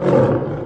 you.